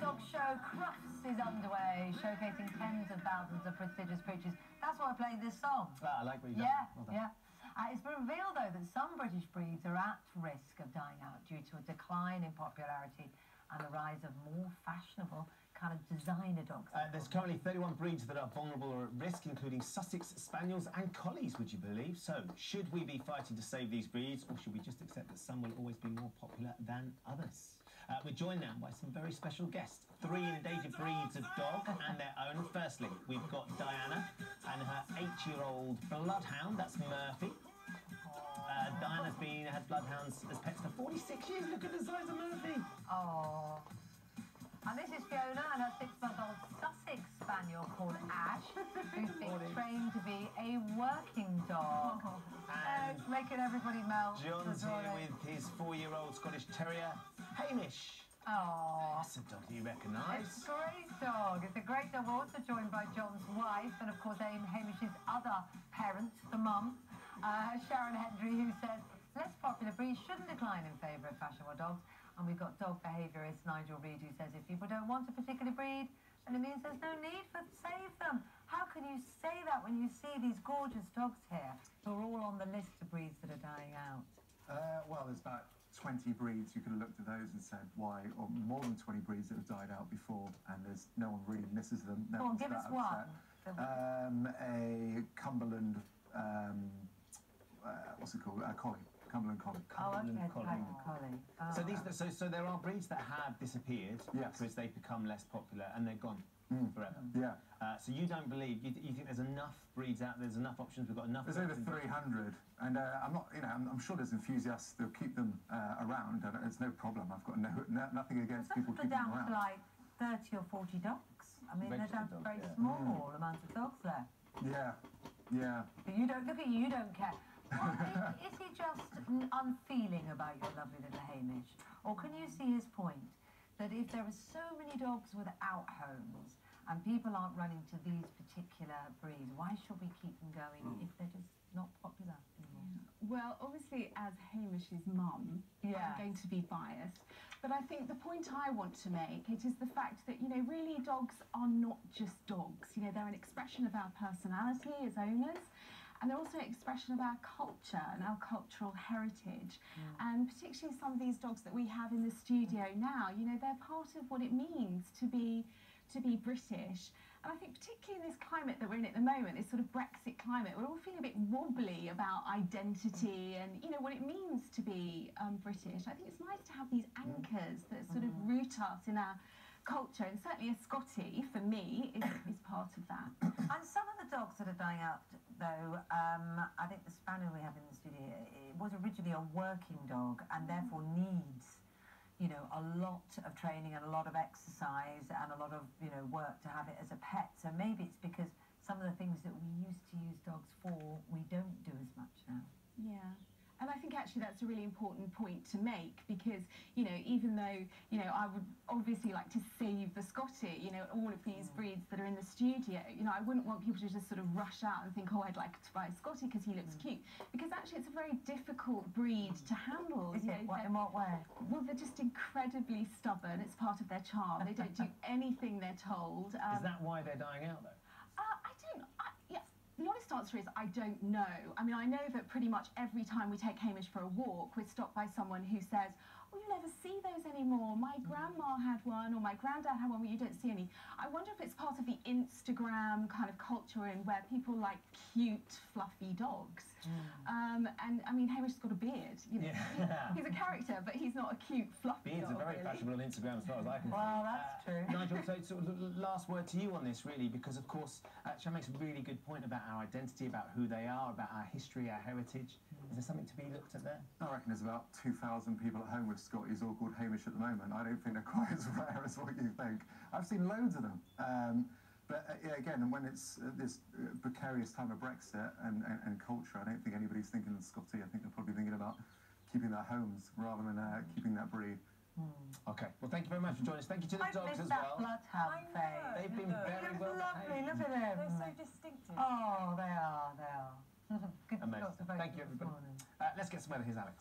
dog show Crufts is underway, showcasing tens of thousands of prestigious creatures. That's why I played this song. Ah, I like what you've Yeah, done. Well yeah. Uh, it's been revealed, though, that some British breeds are at risk of dying out due to a decline in popularity and the rise of more fashionable kind of designer dogs. Uh, there's currently 31 breeds that are vulnerable or at risk, including Sussex Spaniels and Collies, would you believe? So, should we be fighting to save these breeds, or should we just accept that some will always be more popular than others? Uh, we're joined now by some very special guests. Three endangered breeds of dog and their own. Firstly, we've got Diana and her eight-year-old bloodhound, that's Murphy. Uh, Diana's been had bloodhounds as pets for 46 years. Look at the size of Murphy. Oh. And this is Fiona and her six-month-old Sussex Spaniel called Ash, who's been trained to be a working dog. And it's making everybody melt. John's here with his four-year-old Scottish Terrier, Hamish. Oh. That's a dog you recognise. It's a great dog. It's a great dog. We're also joined by John's wife and, of course, Aim Hamish's other parent, the mum, uh, Sharon Hendry, who says less popular breeds shouldn't decline in favour of fashionable dogs. And we've got dog behaviourist Nigel Reed, who says if people don't want a particular breed, then it means there's no need for save them. How can you say that when you see these gorgeous dogs here who are all on the list of breeds that are dying out? Uh, well, there's about 20 breeds. You could have looked at those and said why, or more than 20 breeds that have died out before, and there's no one really misses them. No one's give that us one. upset. Um, a Cumberland, um, uh, what's it called? A collie. Cumberland collie. Oh, okay, Collie. Collie. Oh. So these, so so there are breeds that have disappeared Yes. because they've become less popular and they're gone forever. Yeah. Uh, so you don't believe you, you think there's enough breeds out there? There's enough options. We've got enough. There's over 300, and uh, I'm not, you know, I'm, I'm sure there's enthusiasts that'll keep them uh, around, and it's no problem. I've got no, no nothing against Some people of them keeping them down to around. like 30 or 40 dogs. I mean, they're Registered down very yeah. small amount of dogs there. Yeah, yeah. But you don't, look at you, you don't care. Well, is, is he just unfeeling about your lovely little Hamish? Or can you see his point? That if there are so many dogs without homes and people aren't running to these particular breeds, why should we keep them going mm. if they're just not popular anymore? Well, obviously, as Hamish's mum, Yeah. I'm going to be biased. But I think the point I want to make it is the fact that you know really dogs are not just dogs. You know they're an expression of our personality as owners. And they're also an expression of our culture and our cultural heritage. Mm. And particularly some of these dogs that we have in the studio mm. now, you know, they're part of what it means to be to be British. And I think particularly in this climate that we're in at the moment, this sort of Brexit climate, we're all feeling a bit wobbly about identity and, you know, what it means to be um, British. I think it's nice to have these mm. anchors that sort of mm-hmm. root us in our culture. And certainly a Scottie, for me, is, is part of that. And some of the dogs that are dying out, though, um, I think the spaniel we have in the studio it was originally a working dog and therefore needs, you know, a lot of training and a lot of exercise and a lot of, you know, work to have it as a pet. So maybe it's because some of the things that we used to use dogs for, we don't do as much now. Yeah. And I think actually that's a really important point to make because, you know, even though, you know, I would obviously like to save the Scottie, you know, all of these breeds that are in the studio, you know, I wouldn't want people to just sort of rush out and think, oh, I'd like to buy a Scottie because he looks cute. Because actually it's a very difficult breed to handle. Is you it? know, What, in what way? well, they're just incredibly stubborn. It's part of their charm. They don't do anything they're told. Um, Is that why they're dying out though? uh, I don't. I, yeah, the honest answer is I don't know. I mean, I know that pretty much every time we take Hamish for a walk, we're stopped by someone who says, "Oh, you never see those anymore. My grandma had one, or my granddad had one, but you don't see any." I wonder if it's part of the Instagram kind of culture in where people like cute, fluffy dogs. Um, and I mean, Hamish's got a beard. You know, Yeah. He- he's a character, but he's not a cute, fluffy Beards dog. are very really. fashionable on Instagram as far as I can see. Well, that's true. Nigel, so sort of last word to you on this, really, because of course, uh, Shan makes a really good point about our identity, about who they are, about our history, our heritage. Is there something to be looked at there? I reckon there's about 2,000 people at home with Scotties all called Hamish at the moment. I don't think they're quite as rare as what you think. I've seen loads of them. Um, but uh, yeah, again, when it's uh, this uh, precarious time of Brexit and, and, and culture, I don't think anybody's thinking of Scottie. I think they're probably thinking about keeping their homes rather than uh, keeping that breed. Okay, well, thank you very much for joining us. Thank you to the I dogs miss as that well. bloodhound face. They've been I know. very well lovely, behaved. look at him. They're so distinctive. Oh, they are, they are. Good Amazing. lots Thank you, photos everybody. Uh, let's get some weather. Here's Alex.